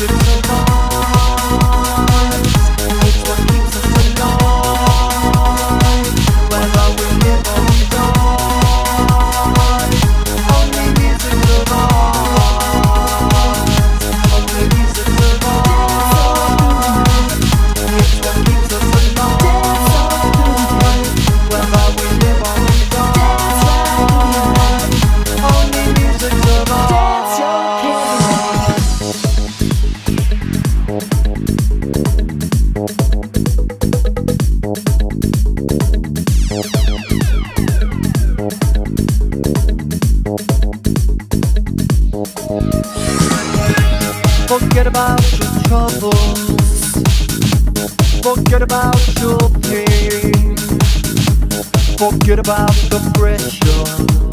the Forget about your troubles. Forget about your pain. Forget about the pressure